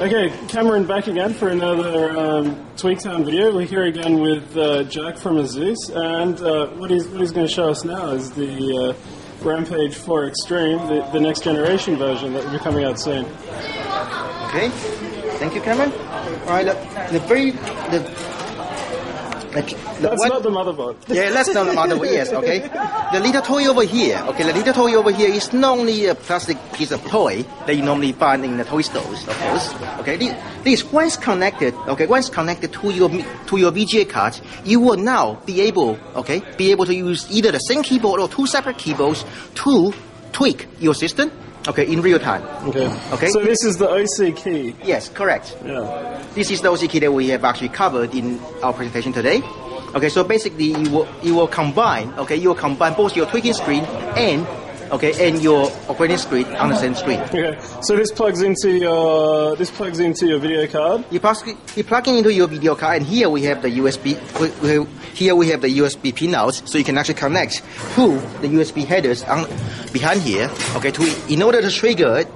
Okay, Cameron back again for another um, Tweaktown video. We're here again with uh, Jack from ASUS, and uh, what, he's, he's going to show us now is the uh, Rampage 4 Extreme, the, the next generation version that will be coming out soon. Okay, thank you, Cameron. All right, the, the very the the That's one- not the motherboard. yeah, that's not the motherboard. Yes, okay. The little toy over here, okay, the little toy over here is not only a plastic piece of toy that you normally find in the toy stores, of course. Okay, this, this once connected, okay, once connected to your to your VGA card, you will now be able, okay, be able to use either the same keyboard or two separate keyboards to tweak your system, okay, in real time. Okay. Okay. So this is the OC key. Yes, correct. Yeah. This is the OC key that we have actually covered in our presentation today. Okay, so basically you will you will combine okay you will combine both your tweaking screen and okay and your operating screen on the same screen. Okay. So this plugs into your this plugs into your video card. You plug you plug it into your video card, and here we have the USB. Here we have the USB pinouts, so you can actually connect to the USB headers on behind here. Okay, to in order to trigger it.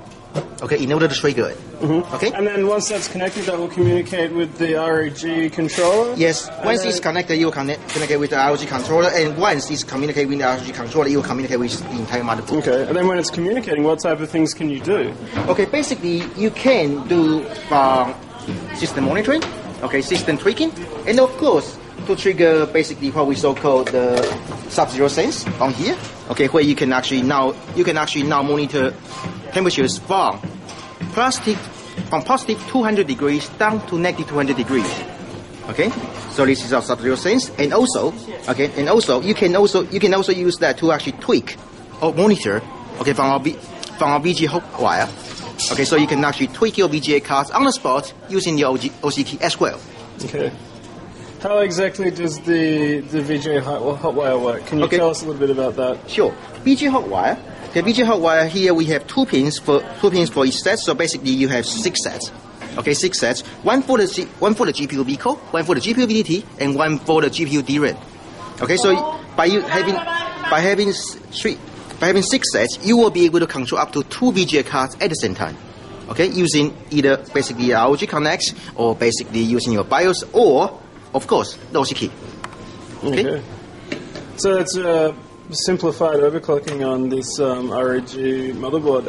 Okay, in order to trigger it. Mm-hmm. Okay. And then once that's connected, that will communicate with the ROG controller. Yes, once it's connected, you will connect, communicate with the ROG controller, and once it's communicate with the ROG controller, you will communicate with the entire motherboard. Okay. And then when it's communicating, what type of things can you do? Okay, basically, you can do um, system monitoring, okay, system tweaking, and of course, to trigger basically what we so called the sub-zero sense on here, okay, where you can actually now you can actually now monitor temperatures from positive from positive 200 degrees down to negative 200 degrees. Okay, so this is our sub-zero sense, and also, okay, and also you can also you can also use that to actually tweak or monitor, okay, from our V, from our VGA hotwire. Okay, so you can actually tweak your VGA cards on the spot using your OG, OC key as well. Okay. How exactly does the the VGA hot, hotwire work? Can you Okay. tell us a little bit about that? Sure. VGA hot Okay, VGA hot wire here we have two pins for two pins for each set. So basically you have six sets. Okay, six sets. One for the G, one for the GPU VCO, one for the GPU VDT, and one for the GPU DRAM. Okay, so by you having by having three by having six sets, you will be able to control up to two VGA cards at the same time. Okay, using either basically ROG Connect or basically using your BIOS or of course the OC key. Okay. So it's uh, simplified overclocking on this um, motherboard.